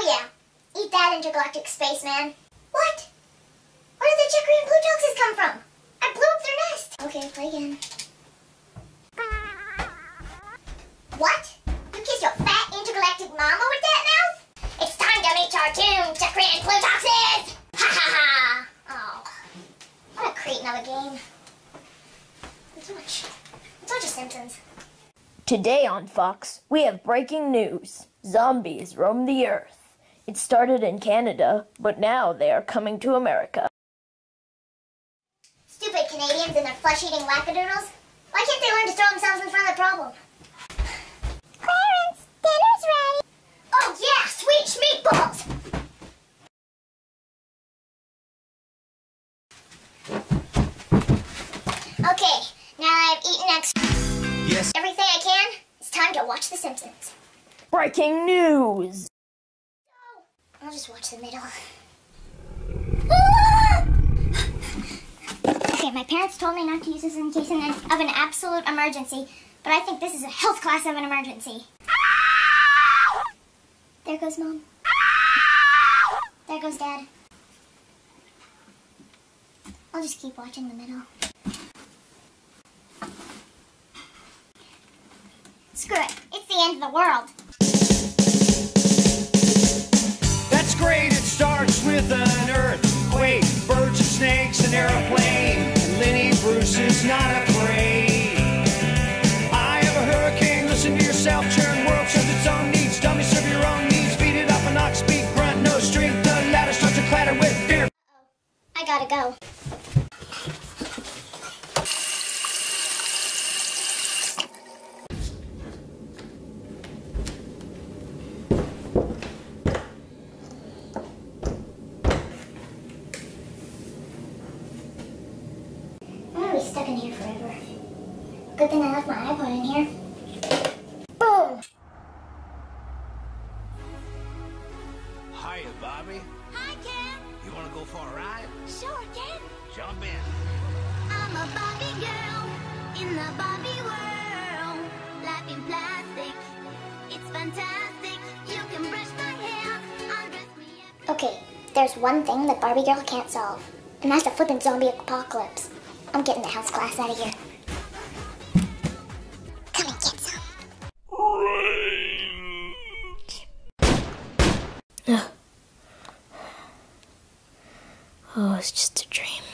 Oh yeah, eat that intergalactic spaceman. What? Where did the Checkry and Plutoxes come from? I blew up their nest. Okay, play again. What? You kiss your fat intergalactic mama with that mouth? It's time to meet your doom, Checkry and Plutoxes! Ha ha ha! Oh, what a cretin of a game. Let's watch. Let's. Today on Fox, we have breaking news. Zombies roam the earth. It started in Canada, but now they are coming to America. Stupid Canadians and their flesh-eating wackadoodles. Why can't they learn to throw themselves in front of the problem? Clarence, dinner's ready. Oh yeah, sweet meatballs. Okay, now I've eaten ex- Yes. everything I can. It's time to watch The Simpsons. Breaking news! I'll just watch the middle. okay, my parents told me not to use this in case of an absolute emergency, but I think this is a health class of an emergency. There goes mom. There goes dad. I'll just keep watching the middle. Screw it. It's the end of the world. Go. I'm gonna be stuck in here forever. Good thing I left my iPod in here. Hiya, Barbie. Hi, Ken. You want to go for a ride? Sure, Ken. Jump in. I'm a Barbie girl in the Barbie world. Life in plastic, it's fantastic. You can brush my hair, undress me. every- Okay, there's one thing that Barbie Girl can't solve, and that's the flippin' zombie apocalypse. I'm getting the house class out of here. Oh, it's just a dream.